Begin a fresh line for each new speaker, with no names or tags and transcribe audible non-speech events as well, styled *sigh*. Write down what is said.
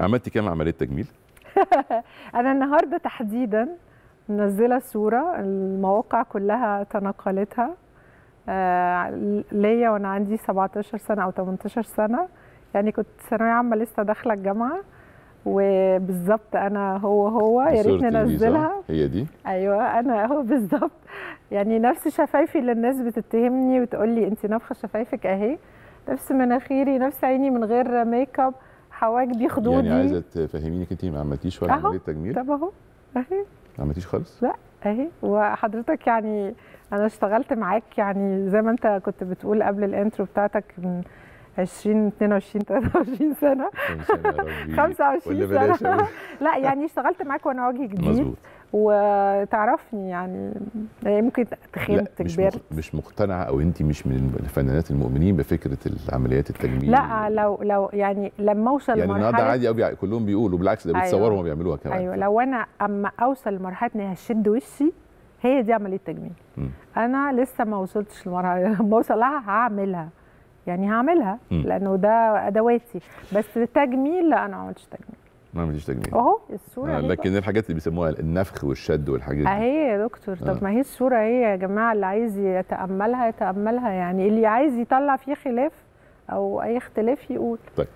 عملتي كام عملية تجميل؟ *laughs*
أنا النهارده تحديدا منزلة صورة المواقع كلها تناقلتها. آه، ليا وأنا عندي 17 سنة أو 18 سنة. يعني كنت ثانوية عامة لسه داخلة الجامعة. وبالظبط أنا هو هو يا ريت؟ ننزلها
هي دي؟
أيوه أنا هو بالظبط. يعني نفس شفايفي اللي الناس بتتهمني وتقول لي انت نافخة شفايفك أهي. نفس مناخيري نفس عيني من غير make up حواجبي خدودي
يعني عايزة تفهميني انت ما عملتيش ولا. عملية تجميل؟
طب أهو أهي
ما عملتيش خالص؟
أهي وحضرتك يعني أنا اشتغلت معاك يعني زي ما أنت كنت بتقول قبل ال intro بتاعتك من 20 22 23 سنه
كام سنة. يا ربي. *laughs*
25
ولا بلاش سنة. *laughs*
لا يعني اشتغلت معاك وأنا وجه جديد.
مظبوط.
وتعرفني يعني يعني ممكن تخنت
مش
كبرت.
مش مقتنعه أو انت مش من الفنانات المؤمنين بفكرة العمليات التجميل.
لا لو لو يعني لما أوصل
يعني النهارده عادي قوي كلهم بيقولوا بالعكس ده
أيوة.
بيتصوروا وما بيعملوها كمان.
أيوه لو أنا أما أوصل لمرحلة اني هشد وشي هي دي عملية تجميل. أنا لسه ما وصلتش لمرحلة *laughs* لما أوصل لها هعملها. يعني هعملها
مم.
لأنه ده ادواتي بس تجميل لا أنا ما عملتش تجميل.
ما عملتيش تجميل.
أهو الصورة
آه لكن الحاجات اللي بيسموها النفخ والشد والحاجات دي.
أهي يا دكتور. طب
آه.
ما هي الصورة أهي يا جماعة اللي عايز يتأملها يتأملها يعني. اللي عايز يطلع فيه خلاف أو أي اختلاف يقول.